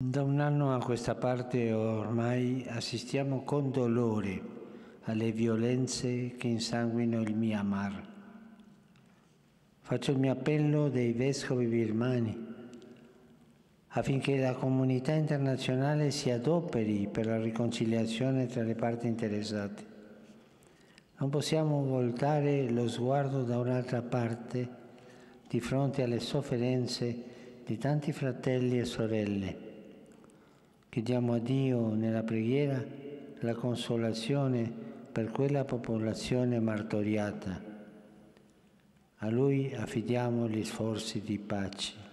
Da un anno a questa parte ormai assistiamo con dolore alle violenze che insanguino il Myanmar. Faccio il mio appello dei vescovi birmani affinché la comunità internazionale si adoperi per la riconciliazione tra le parti interessate. Non possiamo voltare lo sguardo da un'altra parte di fronte alle sofferenze di tanti fratelli e sorelle Chiediamo a Dio nella preghiera la consolazione per quella popolazione martoriata. A Lui affidiamo gli sforzi di pace.